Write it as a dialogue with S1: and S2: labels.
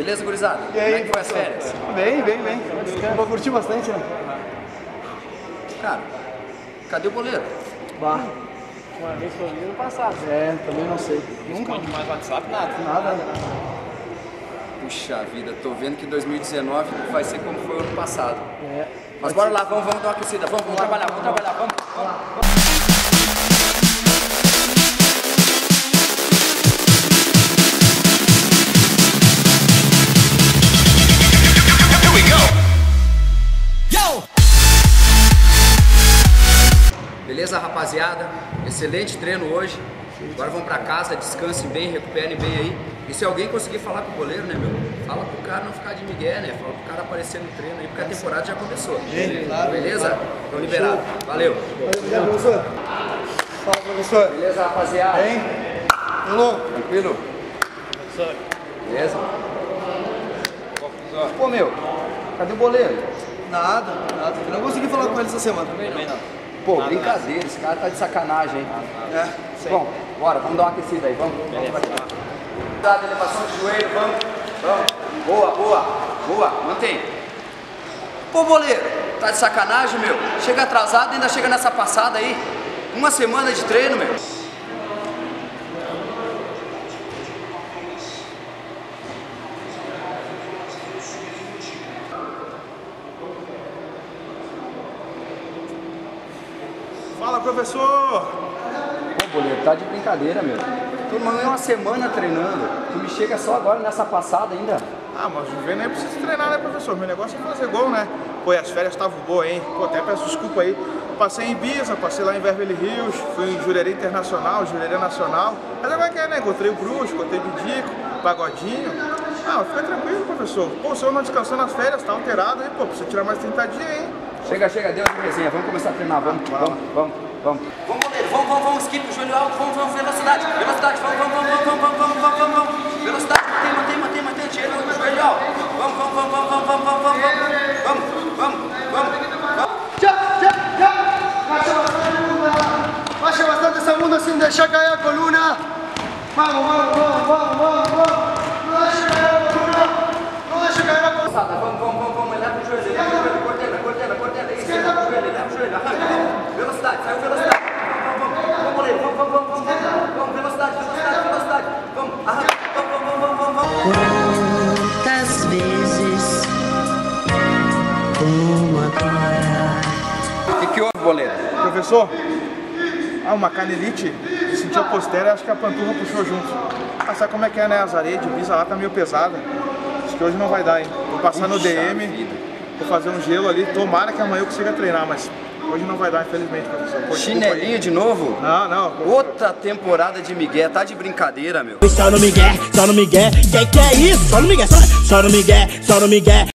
S1: Beleza, gurizada?
S2: E aí,
S1: Como é que foi as férias?
S2: Bem, bem, bem. Vou curtir bastante, né?
S1: Cara, cadê o boleiro?
S2: Bah.
S3: Uma vez que eu vi no passado.
S2: É, também não sei. Nunca.
S3: Responde mais WhatsApp, nada.
S2: Nada.
S1: Puxa vida, tô vendo que 2019 vai ser como foi o ano passado.
S2: É.
S1: Mas bora lá, vamos, vamos dar uma aquecida, vamos, vamos trabalhar, vamos trabalhar, vamos. vamos. Rapaziada? Excelente treino hoje. Agora vão pra casa, descansem bem, recuperem bem aí. E se alguém conseguir falar com o goleiro, né, meu? Fala pro cara não ficar de migué, né? Fala pro cara aparecer no treino aí, porque a temporada já começou.
S2: claro,
S1: Beleza? Tô liberado. Valeu.
S2: Obrigado, professor. Fala, professor.
S1: Beleza, rapaziada?
S2: Bem? Alô?
S1: Tranquilo?
S3: Professor,
S1: Beleza? Pô, meu, cadê o goleiro?
S2: Nada, nada. Eu não consegui falar com ele essa semana.
S3: também não.
S1: Pô, brincadeira, esse cara tá de sacanagem, hein?
S2: É.
S1: Bom, bora, vamos dar uma aquecida aí, vamos. vamos cá. Cuidado, elevação de joelho, vamos. Vamos. Boa, boa, boa, mantém. Pô, boleiro, tá de sacanagem, meu? Chega atrasado e ainda chega nessa passada aí. Uma semana de treino, meu.
S4: Fala, professor!
S1: Pô, boleiro, tá de brincadeira, meu. Tu não é uma semana treinando. Tu me chega só agora nessa passada ainda.
S4: Ah, mas o Juvenal nem precisa treinar, né, professor? Meu negócio é fazer gol, né? Pô, e as férias estavam boas, hein? Pô, até peço desculpa aí. Passei em Ibiza, passei lá em Beverly Hills, fui em Jurerê Internacional, Jurerê Nacional. Mas agora que é, né? Encontrei o Bruxo, encontrei o Bidico, Pagodinho. Ah, fica tranquilo, professor. Pô, o senhor não descansou nas férias, tá alterado aí, pô. Precisa tirar mais 30 dias, hein?
S1: Chega, chega, deu a resenha. Vamos começar a treinar. Vamos, vamos, vamos, vamos. Vamos, vamos, Vamos, vamos, vamos. Skip, joelho alto. Vamos, vamos, velocidade. Velocidade. Vamos, vamos, vamos, vamos, vamos, vamos, vamos, vamos. Velocidade. Mantém, mantém, mantém, mantém. Tira o joelho alto. Vamos, vamos, vamos, vamos, vamos, vamos, vamos, vamos. Vamos, vamos, vamos.
S2: Tchau, tchau, tchau. Baixa bastante, Baixa bastante essa bunda sem deixar cair a coluna. Vamos, vamos, vamos, vamos, vamos, vamos. Não vamos, cair a coluna. Não deixa cair a coluna.
S1: Vamos, vamos, vamos, vamos. Olhar pro joelho. O que que houve, goleiro?
S4: Professor, ah, uma canelite, sentiu a posterior acho que a panturra puxou junto. Ah, sabe como é que é, né? As areias de Ibiza lá tá meio pesada. Acho que hoje não vai dar, hein? Vou passar no
S1: Puxa
S4: DM,
S1: vida.
S4: vou fazer um gelo ali. Tomara que amanhã eu consiga treinar, mas hoje não vai dar, infelizmente, professor. Pô.
S1: Chinelinho de novo?
S4: Não, não.
S1: Outra temporada de Miguel, tá de brincadeira, meu.
S5: Só no Miguel, só no Miguel, que que é isso? Só no Miguel, só, só no Miguel, só no Miguel.